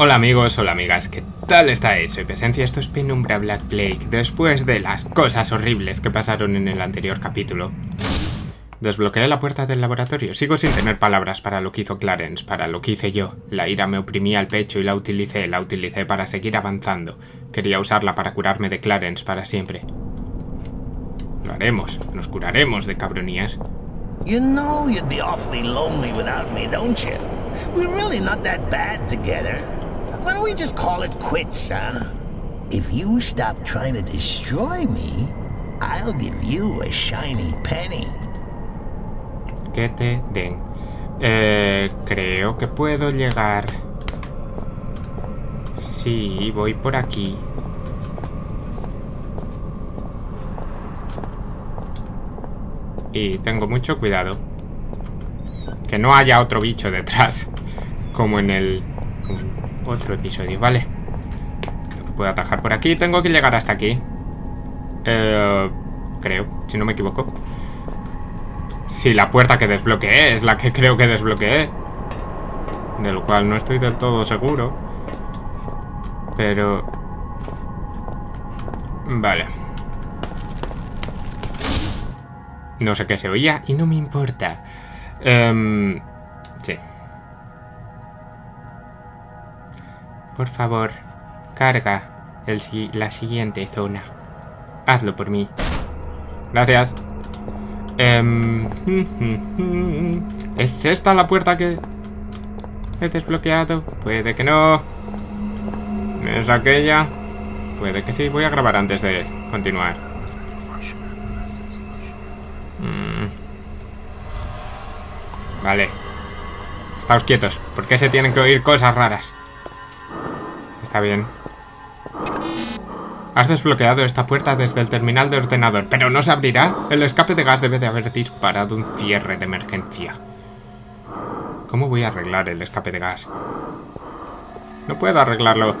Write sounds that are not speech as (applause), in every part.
Hola amigos, hola amigas, ¿qué tal estáis? Soy Presencia, esto es Penumbra Black Plague, después de las cosas horribles que pasaron en el anterior capítulo. Desbloqueé la puerta del laboratorio, sigo sin tener palabras para lo que hizo Clarence, para lo que hice yo. La ira me oprimía el pecho y la utilicé, la utilicé para seguir avanzando. Quería usarla para curarme de Clarence para siempre. Lo haremos, nos curaremos de cabronías. Bad together. Why don't we just call it quits, huh? If you stop trying to destroy me, I'll give you a shiny penny. Que te den. Eh, creo que puedo llegar. Sí, voy por aquí. Y tengo mucho cuidado. Que no haya otro bicho detrás. (laughs) Como en el... otro episodio, vale. Creo que puedo atajar por aquí. Tengo que llegar hasta aquí. Eh, creo, si no me equivoco. Si la puerta que desbloqueé es la que creo que desbloqueé. De lo cual no estoy del todo seguro. Pero... Vale. No sé qué se oía y no me importa. Em, Por favor, carga la siguiente zona. Hazlo por mí. Gracias. Em, (laughs) ¿Es esta la puerta que he desbloqueado? Puede que no. ¿Es aquella? Puede que sí. Voy a grabar antes de continuar. Mm. Vale. Estáos quietos. ¿Por qué se tienen que oír cosas raras? Bien. Has desbloqueado esta puerta desde el terminal de ordenador, pero no se abrirá. El escape de gas debe de haber disparado un cierre de emergencia. ¿Cómo voy a arreglar el escape de gas? No puedo arreglarlo.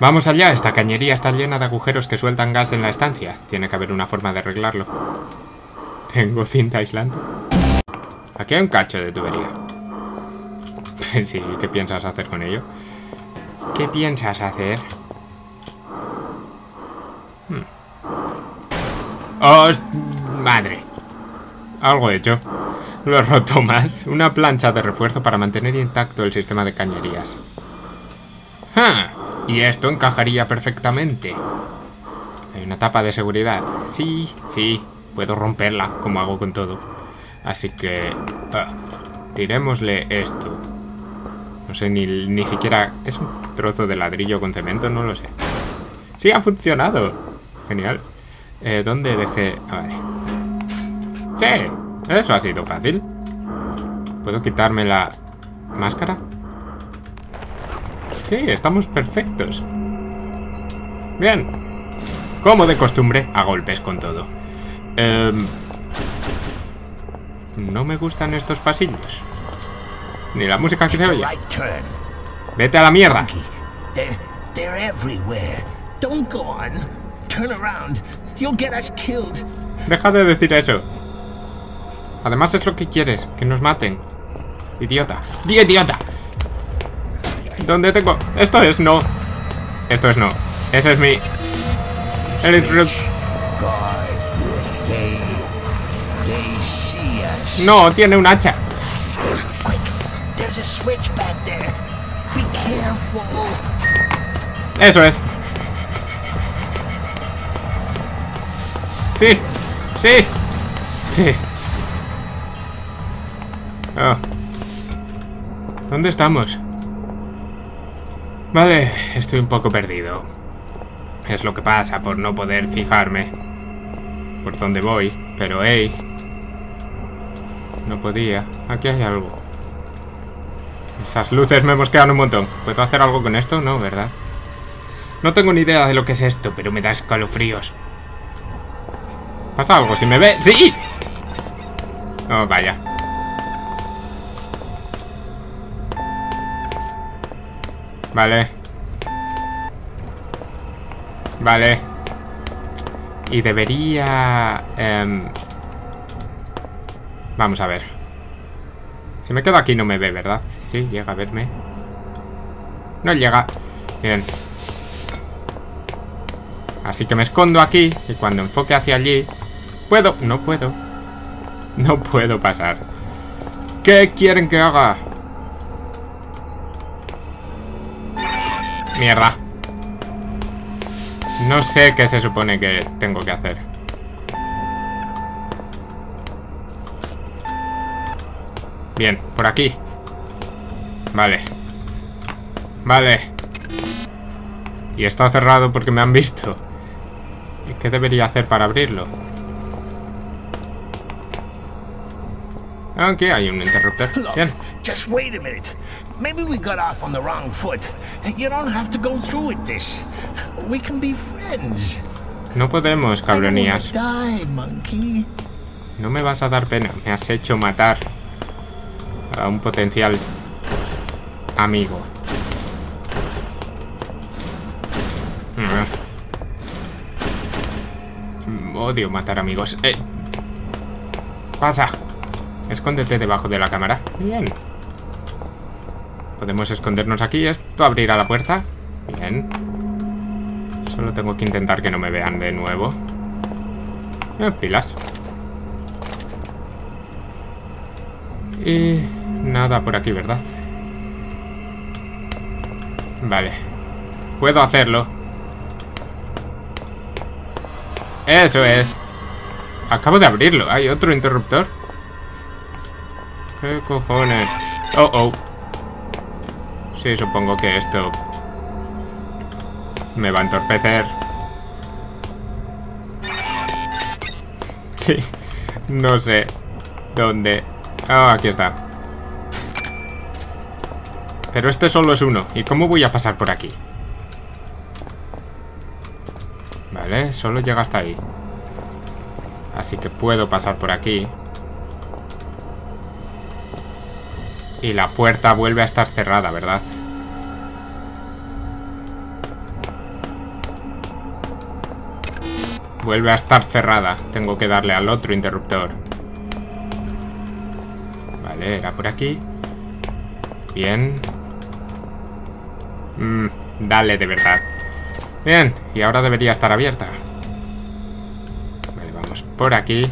Vamos allá, esta cañería está llena de agujeros que sueltan gas en la estancia. Tiene que haber una forma de arreglarlo. ¿Tengo cinta aislante? Aquí hay un cacho de tubería. (laughs) sí, ¿qué piensas hacer con ello? ¿Qué piensas hacer? Hmm. ¡Oh, madre! Algo hecho. Lo he roto más. Una plancha de refuerzo para mantener intacto el sistema de cañerías. ¡Ah! Y esto encajaría perfectamente. Hay una tapa de seguridad. Sí, sí. Puedo romperla, como hago con todo. Así que... Ah, tirémosle esto. No sé, ni, ni siquiera... ¿Es un trozo de ladrillo con cemento? No lo sé. ¡Sí, ha funcionado! Genial. Eh, ¿Dónde dejé...? A ver. ¡Sí! Eso ha sido fácil. ¿Puedo quitarme la máscara? Sí, estamos perfectos. Bien. Como de costumbre, a golpes con todo. Eh, no me gustan estos pasillos. Ni la música que se oye. Vete a la mierda. Deja de decir eso. Además es lo que quieres, que nos maten. Idiota. ¡Di idiota! ¿Dónde tengo? Esto es no. Esto es no. Ese es mi... No, tiene un hacha. Eso es. Sí, sí, sí. Oh. ¿Dónde estamos? Vale, estoy un poco perdido. Es lo que pasa por no poder fijarme por dónde voy. Pero, hey, no podía. Aquí hay algo. Esas luces me mosquean un montón. ¿Puedo hacer algo con esto? No, ¿verdad? No tengo ni idea de lo que es esto, pero me da escalofríos. ¿Pasa algo? ¿Si me ve? ¡Sí! Oh, vaya. Vale. Vale. Y debería... Eh, Vamos a ver. Si me quedo aquí no me ve, ¿verdad? Llega a verme. No llega. Bien. Así que me escondo aquí y cuando enfoque hacia allí... Puedo. No puedo. No puedo pasar. ¿Qué quieren que haga? Mierda. No sé qué se supone que tengo que hacer. Bien, por aquí. Vale. Vale. Y está cerrado porque me han visto. ¿Y qué debería hacer para abrirlo? Aquí hay un interruptor. Bien. Just wait a minute. Maybe we got off on the wrong foot. You don't have to go through with this. We can be friends. No podemos, cabronías. No me vas a dar pena. Me has hecho matar a un potencial amigo. Mm, Odio matar amigos. Eh. Pasa. Escóndete debajo de la cámara. Bien. Podemos escondernos aquí. Esto abrirá la puerta. Bien. Solo tengo que intentar que no me vean de nuevo. Eh, pilas. Y nada por aquí, ¿verdad? Vale. Puedo hacerlo. Eso es. Acabo de abrirlo. ¿Hay otro interruptor? ¿Qué cojones? Oh, oh. Sí, supongo que esto... Me va a entorpecer. Sí. No sé. ¿Dónde? Ah, aquí está. Pero este solo es uno. ¿Y cómo voy a pasar por aquí? Vale, solo llega hasta ahí. Así que puedo pasar por aquí. Y la puerta vuelve a estar cerrada, ¿verdad? Vuelve a estar cerrada. Tengo que darle al otro interruptor. Vale, era por aquí. Bien. Mm, dale, de verdad. Bien, y ahora debería estar abierta. Vale, vamos por aquí.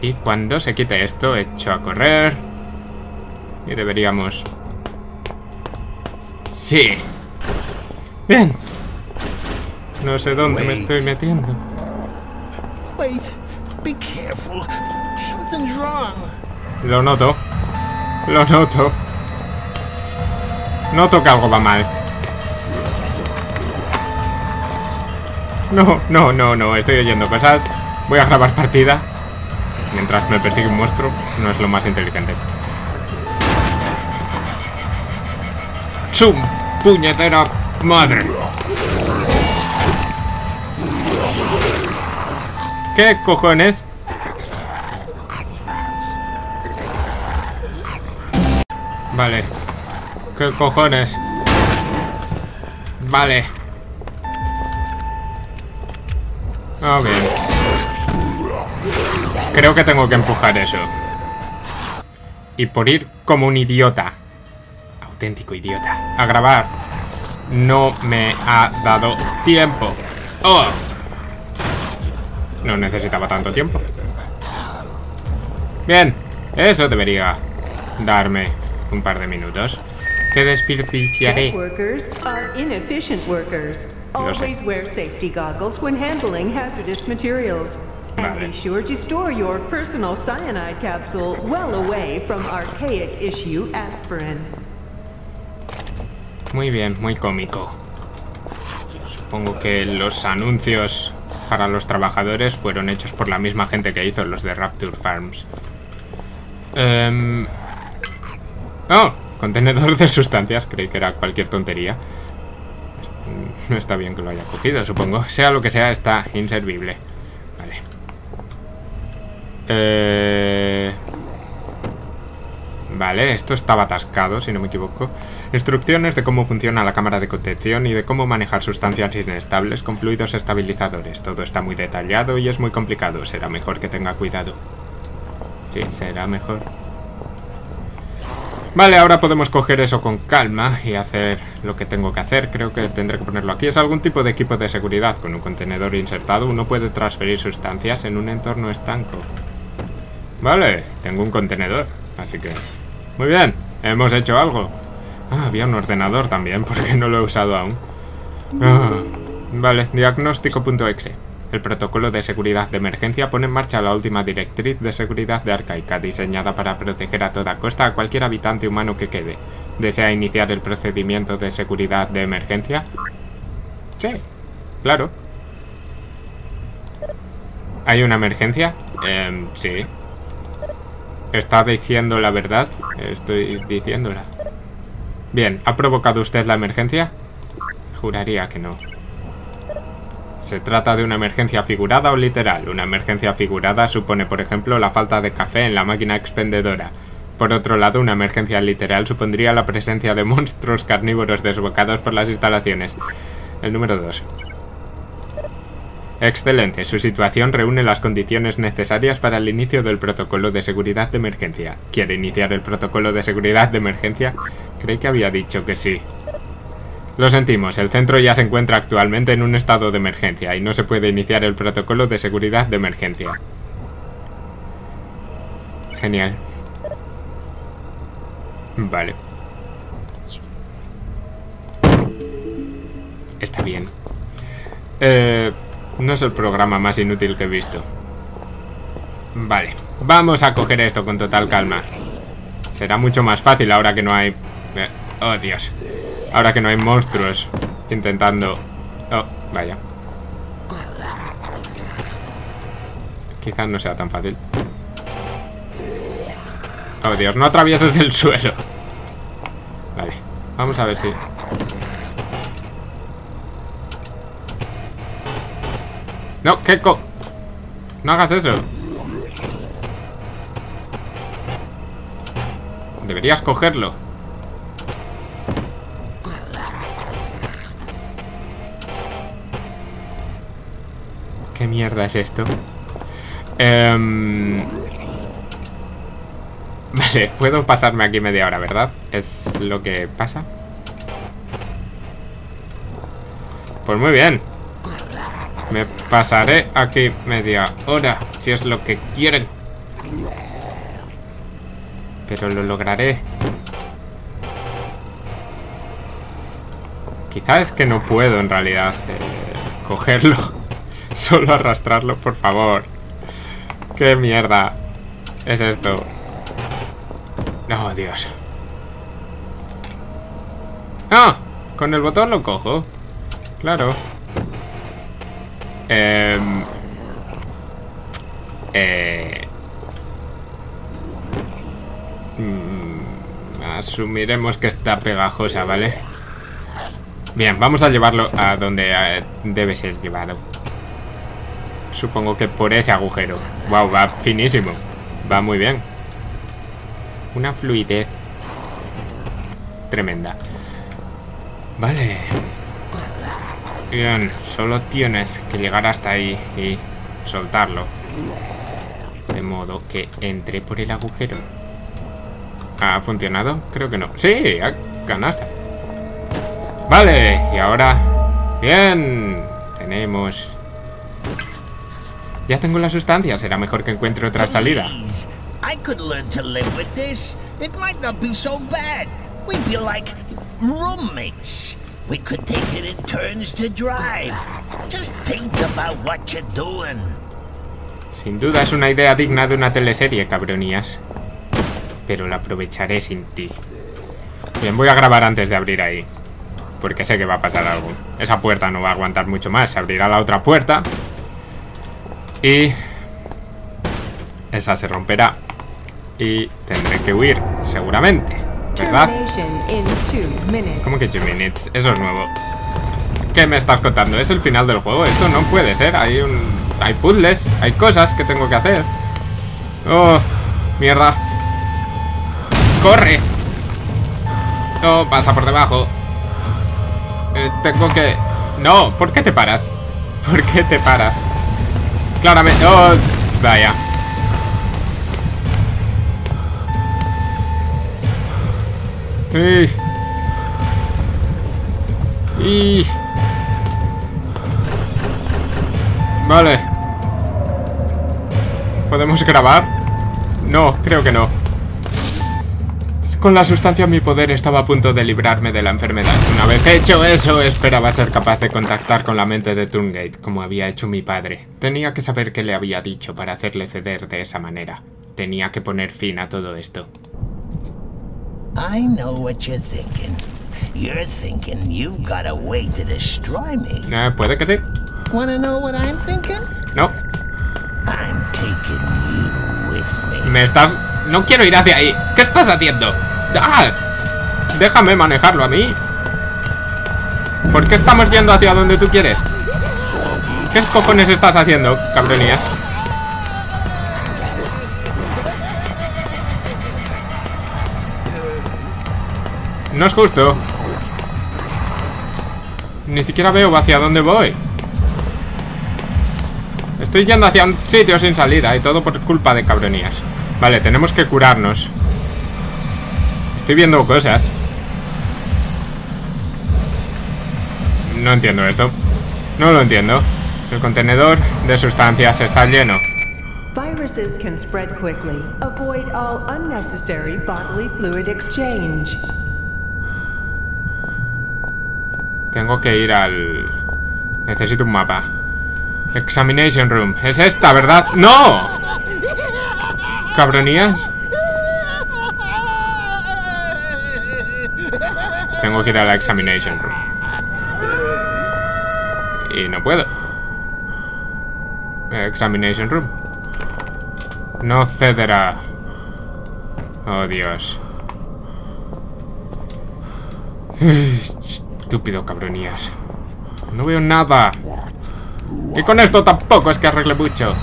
Y cuando se quite esto, echo a correr. Y deberíamos... ¡Sí! ¡Bien! No sé dónde me estoy metiendo. Wait, be careful. Something's wrong. Lo noto. Lo noto. Noto que algo va mal. No, no, no, no. Estoy oyendo cosas. Voy a grabar partida. Mientras me persigue un monstruo. No es lo más inteligente. ¡Sum! ¡Puñetera madre! ¿Qué cojones? Vale. ¿Qué cojones? Vale. Bien. Creo que tengo que empujar eso. Y por ir como un idiota. Auténtico idiota. A grabar. No me ha dado tiempo. ¡Oh! No necesitaba tanto tiempo. Bien. Eso debería darme un par de minutos. Que desperdiciaré. Lo sé. Materials. And Vale. be sure to store your personal cyanide capsule well away from archaic issue aspirin. Muy bien, muy cómico. Supongo que los anuncios para los trabajadores fueron hechos por la misma gente que hizo los de Rapture Farms. Em, Oh, contenedor de sustancias. Creí que era cualquier tontería. No está bien que lo haya cogido, supongo. Sea lo que sea, está inservible. Vale. Eh... Vale, esto estaba atascado, si no me equivoco. Instrucciones de cómo funciona la cámara de contención y de cómo manejar sustancias inestables con fluidos estabilizadores. Todo está muy detallado y es muy complicado. Será mejor que tenga cuidado. Sí, será mejor. Vale, ahora podemos coger eso con calma y hacer lo que tengo que hacer. Creo que tendré que ponerlo aquí. Es algún tipo de equipo de seguridad. Con un contenedor insertado uno puede transferir sustancias en un entorno estanco. Vale, tengo un contenedor. Así que... Muy bien, hemos hecho algo. Ah, había un ordenador también, (laughs) porque no lo he usado aún. Ah, vale, diagnóstico.exe. El protocolo de seguridad de emergencia pone en marcha la última directriz de seguridad de Arcaica, diseñada para proteger a toda costa a cualquier habitante humano que quede. ¿Desea iniciar el procedimiento de seguridad de emergencia? Sí, claro. ¿Hay una emergencia? Eh, sí. ¿Está diciendo la verdad? Estoy diciéndola. Bien, ¿ha provocado usted la emergencia? Juraría que no. ¿Se trata de una emergencia figurada o literal? Una emergencia figurada supone, por ejemplo, la falta de café en la máquina expendedora. Por otro lado, una emergencia literal supondría la presencia de (laughs) monstruos carnívoros desbocados por las instalaciones. El número 2. Excelente, su situación reúne las condiciones necesarias para el inicio del protocolo de seguridad de emergencia. ¿Quiere iniciar el protocolo de seguridad de emergencia? Creí que había dicho que sí. Lo sentimos, el centro ya se encuentra actualmente en un estado de emergencia y no se puede iniciar el protocolo de seguridad de emergencia. Genial. Vale. Está bien. Eh, no es el programa más inútil que he visto. Vale. Vamos a coger esto con total calma. Será mucho más fácil ahora que no hay... Eh, oh, Dios. Ahora que no hay monstruos intentando... Oh, vaya. Quizás no sea tan fácil. Oh, Dios, no atravieses el suelo. Vale, vamos a ver si... No, ¿qué co...? No hagas eso. Deberías cogerlo. ¿Qué mierda es esto? Em, vale, puedo pasarme aquí media hora, ¿verdad? Es lo que pasa. Pues muy bien. Me pasaré aquí media hora, si es lo que quieren. Pero lo lograré. Quizás es que no puedo en realidad eh, cogerlo. (laughs) Solo arrastrarlo, por favor. ¿Qué mierda es esto? No, Dios. ¡Ah! Con el botón lo cojo. Claro. Eh, eh, mm, asumiremos que está pegajosa, ¿vale? Bien, vamos a llevarlo a donde eh, debe ser llevado. Supongo que por ese agujero. Wow, va finísimo. Va muy bien. Una fluidez tremenda. Vale. Bien, solo tienes que llegar hasta ahí y soltarlo. De modo que entre por el agujero. ¿Ha funcionado? Creo que no. ¡Sí! ¡Canasta! Vale, y ahora... Bien, tenemos... Ya tengo la sustancia, será mejor que encuentre otra salida. I could learn to live with this. It might not be so bad. We'd be like roommates. We could take it in turns to drive. Just think about what you're doing. Sin duda es una idea digna de una teleserie, cabronías. Pero la aprovecharé sin ti. Bien, voy a grabar antes de abrir ahí. Porque sé que va a pasar algo. Esa puerta no va a aguantar mucho más. Se abrirá la otra puerta. Y... Esa se romperá. Y tendré que huir, seguramente. ¿Verdad? ¿Cómo que 2 minutes? Eso es nuevo. ¿Qué me estás contando? ¿Es el final del juego? Esto no puede ser. Hay un... Hay puzzles. Hay cosas que tengo que hacer. Oh, mierda. ¡Corre! Oh, pasa por debajo. Eh, tengo que... No, ¿por qué te paras? ¿Por qué te paras? Claramente... Oh, vaya. Y... Y... Vale. ¿Podemos grabar? No, creo que no. Con la sustancia mi poder estaba a punto de librarme de la enfermedad. Una vez hecho eso, esperaba ser capaz de contactar con la mente de Tungate, como había hecho mi padre. Tenía que saber qué le había dicho para hacerle ceder de esa manera. Tenía que poner fin a todo esto. I know what you're thinking. You're thinking you've got a way to destroy me. Eh, Puede que sí. Wanna know what I'm thinking? No. I'm taking you with me. Me estás... No quiero ir hacia ahí. ¿Qué estás haciendo? ¡Ah! Déjame manejarlo a mí. ¿Por qué estamos yendo hacia donde tú quieres? ¿Qué cojones estás haciendo, cabronías? No es justo. Ni siquiera veo hacia dónde voy. Estoy yendo hacia un sitio sin salida y todo por culpa de cabronías. Vale, tenemos que curarnos. Estoy viendo cosas. No entiendo esto. No lo entiendo. El contenedor de sustancias está lleno. Viruses can spread quickly. Avoid all unnecessary bodily fluid exchange. Tengo que ir al... Necesito un mapa. Examination Room. Es esta, ¿verdad? ¡No! (laughs) ¿Cabronías? Tengo que ir a la Examination Room. Y no puedo. Examination Room. No cederá. Oh, Dios. Estúpido cabronías. No veo nada. Y con esto tampoco es que arregle mucho.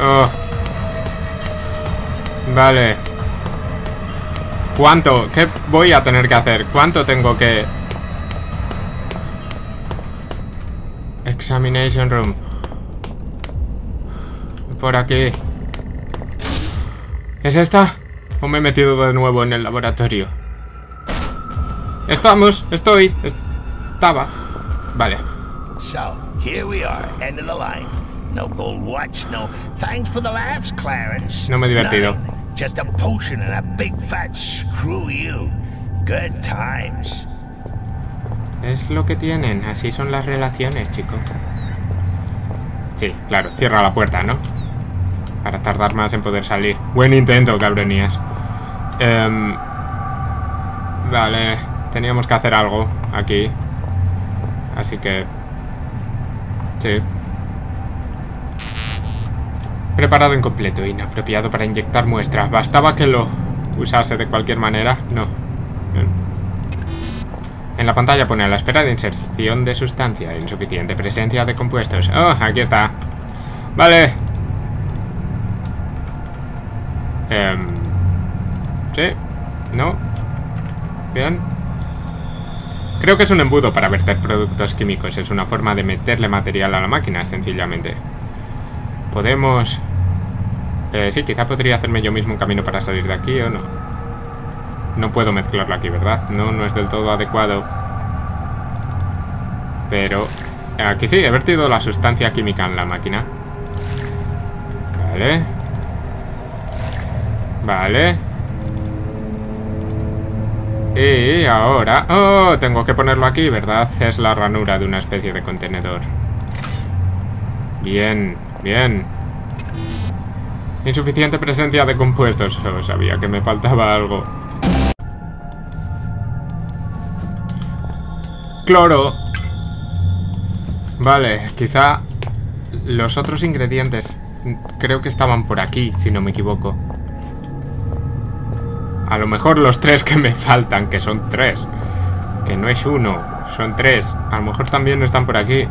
Oh. Vale. ¿Cuánto? ¿Qué voy a tener que hacer? ¿Cuánto tengo que...? Examination room. Por aquí. ¿Es esta? ¿O me he metido de nuevo en el laboratorio? Estamos, estoy, estaba. Vale. So, here we are, end of the line. No gold watch, no thanks for the laughs, Clarence. No me he divertido. Just a potion and a big fat screw you. Good times. Es lo que tienen, así son las relaciones, chico. Sí, claro, cierra la puerta, ¿no? Para tardar más en poder salir. Buen intento, cabronías. Em, vale, teníamos que hacer algo aquí. Así que... Sí. Preparado incompleto, inapropiado para inyectar muestras. ¿Bastaba que lo usase de cualquier manera? No. En la pantalla pone a la espera de inserción de sustancia. Insuficiente presencia de compuestos. Oh, aquí está. Vale. Em, sí. No. Bien. Creo que es un embudo para verter productos químicos. Es una forma de meterle material a la máquina, sencillamente. Podemos... Eh, sí, quizá podría hacerme yo mismo un camino para salir de aquí o no. No puedo mezclarlo aquí, ¿verdad? No, no es del todo adecuado. Pero... Aquí sí, he vertido la sustancia química en la máquina. Vale. Vale. Y ahora... Oh, tengo que ponerlo aquí, ¿verdad? Es la ranura de una especie de contenedor. Bien, bien. Insuficiente presencia de compuestos. Oh, sabía que me faltaba algo. Cloro. Vale, quizá los otros ingredientes creo que estaban por aquí, si no me equivoco. A lo mejor los tres que me faltan, que son tres. Que no es uno, son tres. A lo mejor también están por aquí.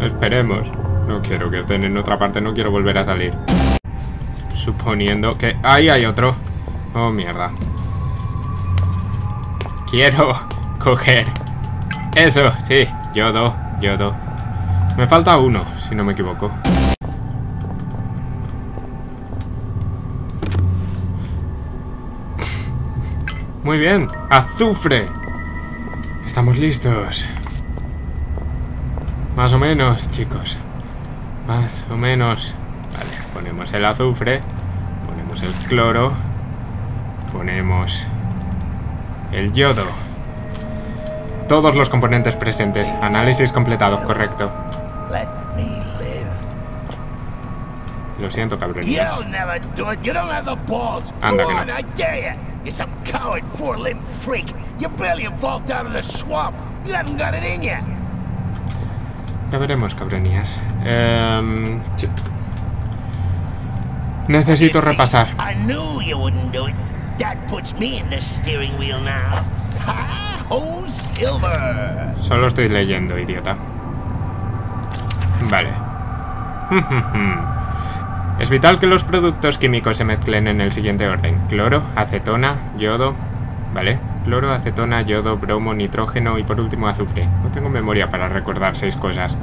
Esperemos. No quiero que estén en otra parte, no quiero volver a salir. Suponiendo que... Ahí hay otro. Oh, mierda. Quiero coger... Eso, sí. Yodo, yodo. Me falta uno, si no me equivoco. Muy bien. Azufre. Estamos listos. Más o menos, chicos. Más o menos. Ponemos el azufre. Ponemos el cloro. Ponemos el yodo. Todos los componentes presentes. Análisis completado, correcto. Lo siento, balls. Anda que no. on, I dare you. You're some coward, four-limbed freak. You barely evolved out of the swamp. You haven't got it in you. Ya veremos, cabronías. Sí. Necesito repasar. I knew you wouldn't do it. That puts me in the steering wheel now. Ha! Ho silver! Solo estoy leyendo, idiota. Vale. (laughs) Es vital que los productos químicos se mezclen en el siguiente orden. Cloro, acetona, yodo... Vale. Cloro, acetona, yodo, bromo, nitrógeno y por último azufre. No tengo memoria para recordar seis cosas.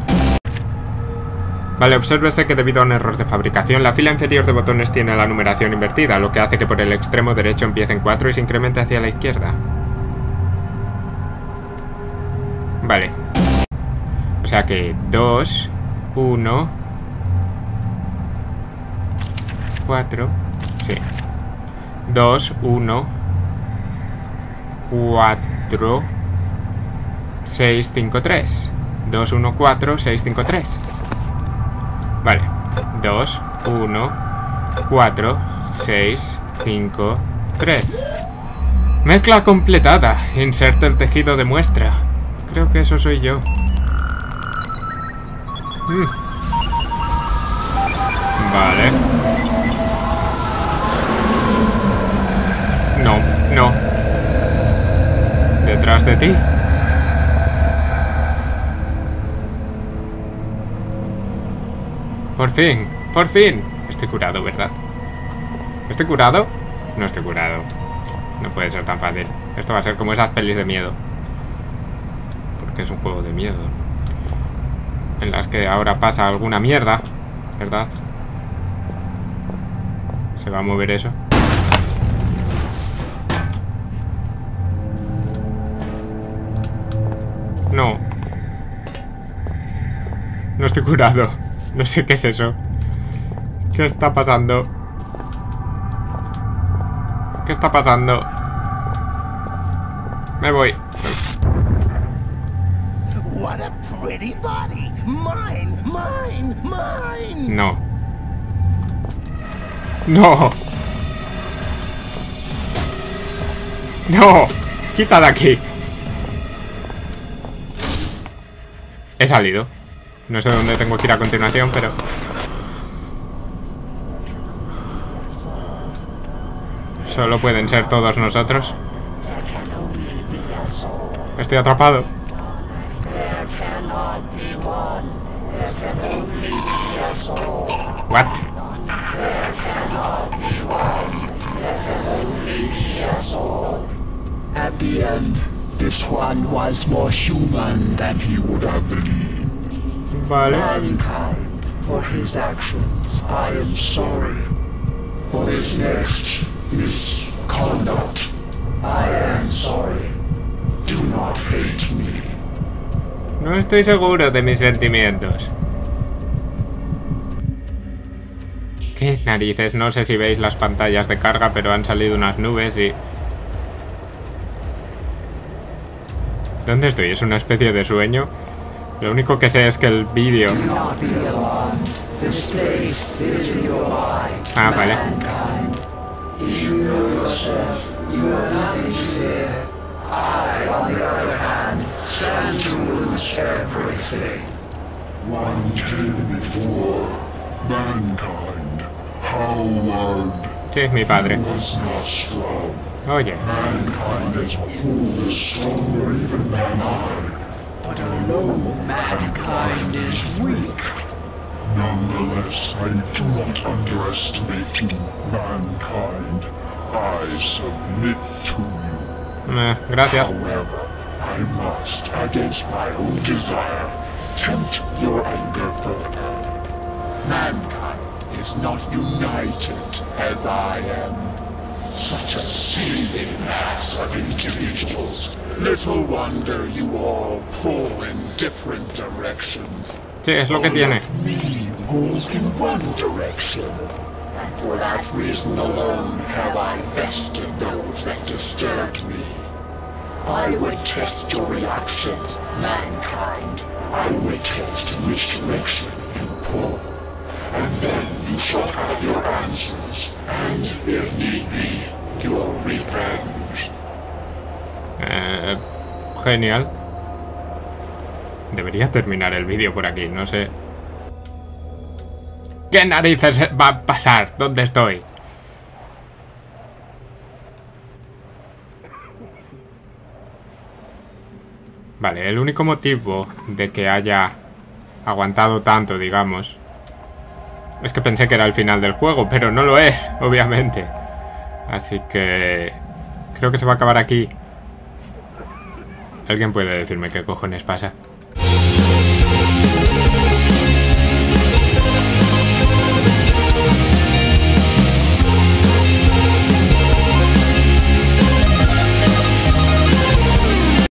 Vale, obsérvese que debido a un error de fabricación, la fila inferior de botones tiene la numeración invertida, lo que hace que por el extremo derecho empiece en 4 y se incremente hacia la izquierda. Vale. O sea que 2, 1, 4, sí. 2, 1, 4, 6, 5, 3. 2, 1, 4, 6, 5, 3. Vale. 2, 1, 4, 6, 5, 3. Mezcla completada. Inserte el tejido de muestra. Creo que eso soy yo. Mm. Vale. No, no. Detrás de ti. Por fin, por fin. Estoy curado, ¿verdad? ¿Estoy curado? No estoy curado. No puede ser tan fácil. Esto va a ser como esas pelis de miedo. Porque es un juego de miedo. En las que ahora pasa alguna mierda. ¿Verdad? ¿Se va a mover eso? No. No estoy curado. (laughs) No sé qué es eso. ¿Qué está pasando? ¿Qué está pasando? Me voy. No. No. No. Quita de aquí. He salido. No sé dónde tengo que ir a continuación, pero... Solo pueden ser todos nosotros. Estoy atrapado. What? At the end, this one was more human than he would have believed. Vale. For his actions, I am sorry. For next misconduct, I am sorry. Do not hate me. No estoy seguro de mis sentimientos. ¿Qué narices? No sé si veis las pantallas de carga, pero han salido unas nubes y... ¿Dónde estoy? ¿Es una especie de sueño? Lo único que sé es que el vídeo... Is. Ah, vale. One came before mankind. Howard Sí, mi padre. was not strong. Oye, Mankind as a is stronger even than I. But I know mankind is weak. Nonetheless, I do not underestimate you, mankind. I submit to you. eh, gracias. However, I must, against my own desire, tempt your anger further. Mankind is not united as I am. Such a seething mass of individuals. Little wonder you all pull in different directions. Sí, es lo que tiene. Me pulls in one direction. And for that reason alone have I bested those that disturbed me. I would test your reactions, mankind. I would test which direction you pull. And then you shall have your answers. And if need genial. Debería terminar el vídeo por aquí, no sé. ¿Qué narices va a pasar? ¿Dónde estoy? Vale, el único motivo de que haya aguantado tanto, digamos, es que pensé que era el final del juego, pero no lo es, obviamente. Así que creo que se va a acabar aquí. ¿Alguien puede decirme qué cojones pasa?